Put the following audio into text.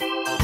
Música